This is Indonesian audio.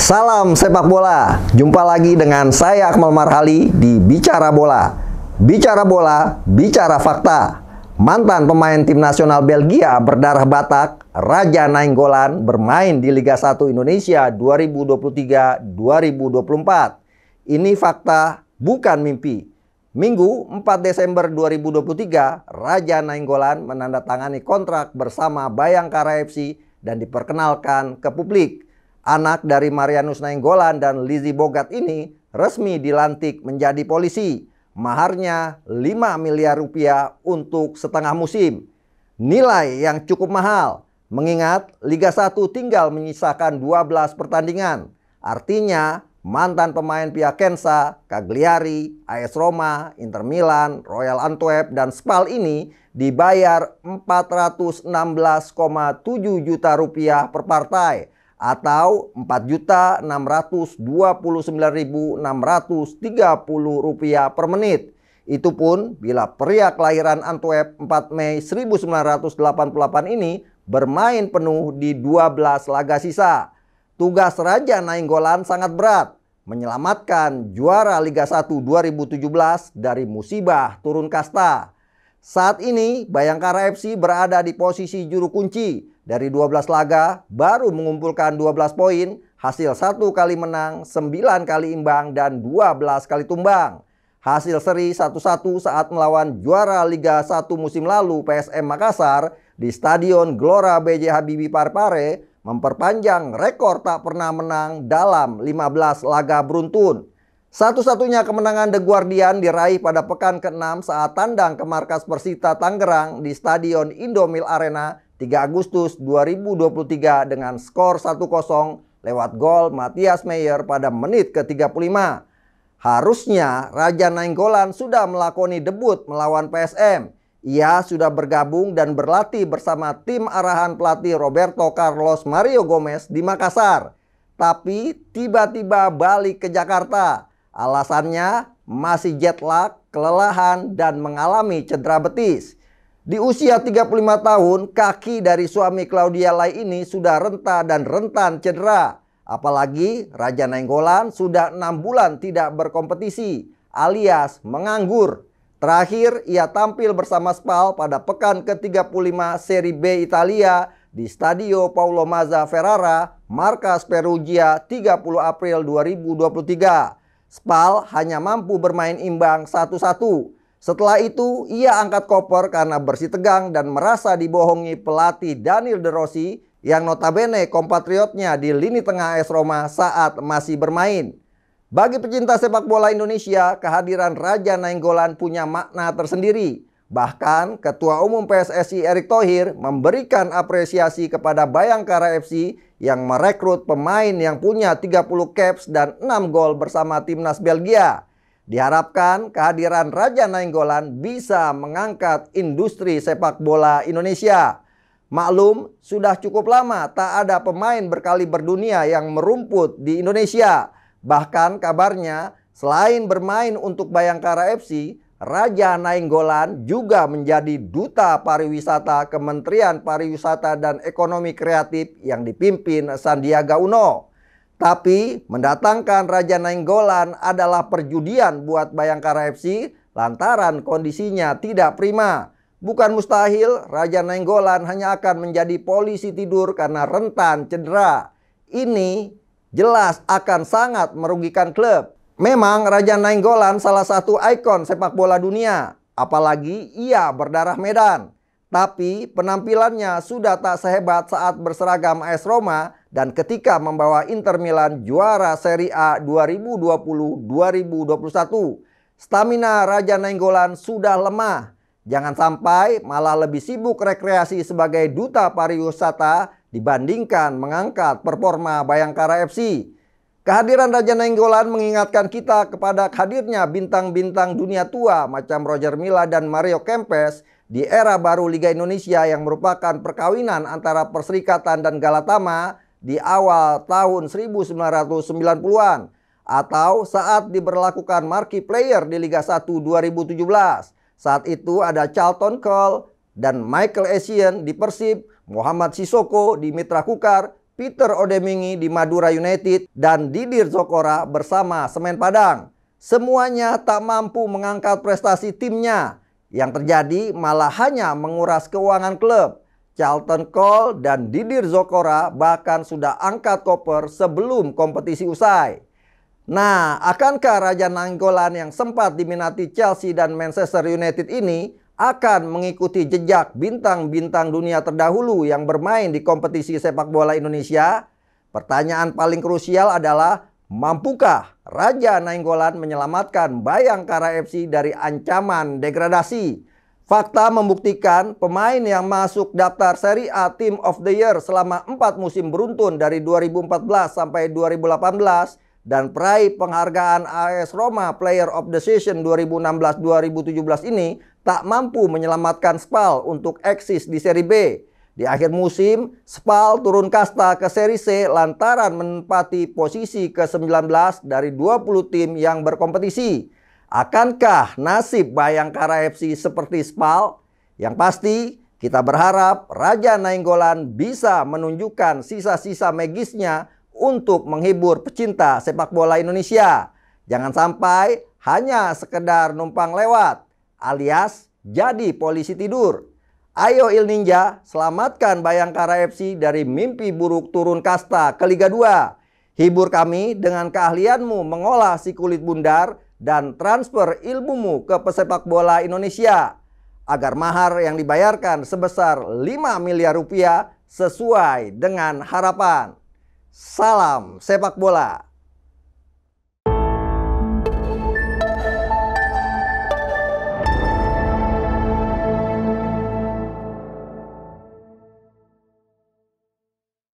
Salam sepak bola. Jumpa lagi dengan saya Akmal Marhali di Bicara Bola. Bicara bola, bicara fakta. Mantan pemain tim nasional Belgia berdarah Batak, Raja Nainggolan bermain di Liga 1 Indonesia 2023-2024. Ini fakta, bukan mimpi. Minggu 4 Desember 2023, Raja Nainggolan menandatangani kontrak bersama Bayangkara FC dan diperkenalkan ke publik. Anak dari Marianus Nainggolan dan Lizzie Bogat ini resmi dilantik menjadi polisi. Maharnya 5 miliar rupiah untuk setengah musim. Nilai yang cukup mahal, mengingat Liga 1 tinggal menyisakan 12 pertandingan. Artinya mantan pemain pihak Kensa, Cagliari, AS Roma, Inter Milan, Royal Antwerp, dan Spal ini dibayar 416,7 juta rupiah per partai atau Rp4.629.630 per menit. Itu pun bila pria kelahiran Antwerp 4 Mei 1988 ini bermain penuh di 12 laga sisa. Tugas Raja Nainggolan sangat berat, menyelamatkan juara Liga 1 2017 dari musibah turun kasta. Saat ini Bayangkara FC berada di posisi juru kunci dari 12 laga baru mengumpulkan 12 poin, hasil satu kali menang, 9 kali imbang, dan 12 kali tumbang. Hasil seri 1-1 saat melawan juara Liga 1 musim lalu PSM Makassar di Stadion Gelora BJ Habibie Parpare memperpanjang rekor tak pernah menang dalam 15 laga beruntun. Satu-satunya kemenangan The Guardian diraih pada pekan ke-6 saat tandang ke markas Persita Tangerang di Stadion Indomil Arena 3 Agustus 2023 dengan skor 1-0 lewat gol Matias Meyer pada menit ke-35. Harusnya Raja Nainggolan sudah melakoni debut melawan PSM. Ia sudah bergabung dan berlatih bersama tim arahan pelatih Roberto Carlos Mario Gomez di Makassar. Tapi tiba-tiba balik ke Jakarta. Alasannya masih jet lag, kelelahan, dan mengalami cedera betis. Di usia 35 tahun, kaki dari suami Claudia Lai ini sudah renta dan rentan cedera. Apalagi Raja Nainggolan sudah enam bulan tidak berkompetisi alias menganggur. Terakhir ia tampil bersama Spal pada pekan ke-35 Serie B Italia di Stadio Paulo Mazza Ferrara, markas Perugia 30 April 2023. Spal hanya mampu bermain imbang 1-1 setelah itu, ia angkat koper karena bersih tegang dan merasa dibohongi pelatih Daniel De Rossi yang notabene kompatriotnya di lini tengah AS Roma saat masih bermain. Bagi pecinta sepak bola Indonesia, kehadiran Raja Nainggolan punya makna tersendiri. Bahkan Ketua Umum PSSI Erick Thohir memberikan apresiasi kepada Bayangkara FC yang merekrut pemain yang punya 30 caps dan 6 gol bersama timnas Belgia. Diharapkan kehadiran Raja Nainggolan bisa mengangkat industri sepak bola Indonesia. Maklum, sudah cukup lama tak ada pemain berkali berdunia yang merumput di Indonesia. Bahkan kabarnya, selain bermain untuk Bayangkara FC, Raja Nainggolan juga menjadi duta pariwisata Kementerian Pariwisata dan Ekonomi Kreatif yang dipimpin Sandiaga Uno. Tapi mendatangkan Raja Nainggolan adalah perjudian buat Bayangkara FC lantaran kondisinya tidak prima. Bukan mustahil Raja Nainggolan hanya akan menjadi polisi tidur karena rentan cedera. Ini jelas akan sangat merugikan klub. Memang Raja Nainggolan salah satu ikon sepak bola dunia. Apalagi ia berdarah Medan. Tapi penampilannya sudah tak sehebat saat berseragam AS Roma dan ketika membawa Inter Milan juara Serie A 2020-2021. Stamina Raja Nainggolan sudah lemah. Jangan sampai malah lebih sibuk rekreasi sebagai duta pariwisata dibandingkan mengangkat performa Bayangkara FC. Kehadiran Raja Nainggolan mengingatkan kita kepada hadirnya bintang-bintang dunia tua macam Roger Milla dan Mario Kempes di era baru Liga Indonesia yang merupakan perkawinan antara Perserikatan dan Galatama di awal tahun 1990-an atau saat diberlakukan marquee player di Liga 1 2017. Saat itu ada Charlton Cole dan Michael Essien di Persib, Muhammad Sisoko di Mitra Kukar, Peter Odemingi di Madura United, dan Didir Zokora bersama Semen Padang. Semuanya tak mampu mengangkat prestasi timnya. Yang terjadi malah hanya menguras keuangan klub. Charlton Cole dan Didir Zokora bahkan sudah angkat koper sebelum kompetisi usai. Nah, akankah Raja Nanggolan yang sempat diminati Chelsea dan Manchester United ini akan mengikuti jejak bintang-bintang dunia terdahulu yang bermain di kompetisi sepak bola Indonesia? Pertanyaan paling krusial adalah, mampukah Raja Nainggolan menyelamatkan Bayangkara FC dari ancaman degradasi? Fakta membuktikan pemain yang masuk daftar Serie A Team of the Year selama 4 musim beruntun dari 2014 sampai 2018 dan peraih penghargaan AS Roma Player of the Season 2016-2017 ini tak mampu menyelamatkan Spal untuk eksis di Serie B. Di akhir musim, Spal turun kasta ke Serie C lantaran menempati posisi ke-19 dari 20 tim yang berkompetisi. Akankah nasib Bayangkara FC seperti Spal? Yang pasti, kita berharap Raja Nainggolan bisa menunjukkan sisa-sisa magisnya untuk menghibur pecinta sepak bola Indonesia. Jangan sampai hanya sekedar numpang lewat alias jadi polisi tidur. Ayo Il Ninja, selamatkan Bayangkara FC dari mimpi buruk turun kasta ke Liga 2. Hibur kami dengan keahlianmu mengolah si kulit bundar dan transfer ilmumu ke pesepak bola Indonesia. Agar mahar yang dibayarkan sebesar 5 miliar rupiah sesuai dengan harapan. Salam sepak bola.